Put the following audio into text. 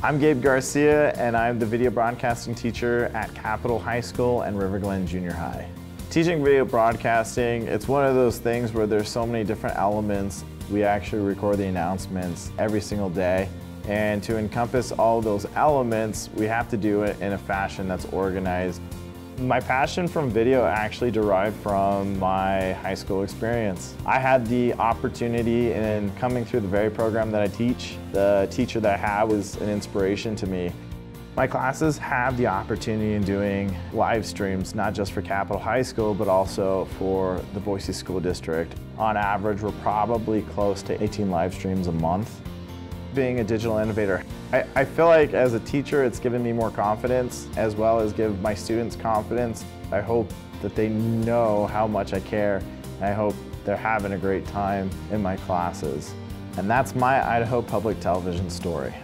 I'm Gabe Garcia and I'm the video broadcasting teacher at Capital High School and River Glen Junior High. Teaching video broadcasting, it's one of those things where there's so many different elements. We actually record the announcements every single day and to encompass all those elements, we have to do it in a fashion that's organized. My passion from video actually derived from my high school experience. I had the opportunity in coming through the very program that I teach. The teacher that I had was an inspiration to me. My classes have the opportunity in doing live streams, not just for Capital High School, but also for the Boise School District. On average, we're probably close to 18 live streams a month being a digital innovator. I, I, feel like as a teacher it's given me more confidence as well as give my students confidence. I hope that they know how much I care. And I hope they're having a great time in my classes. And that's my Idaho Public Television story.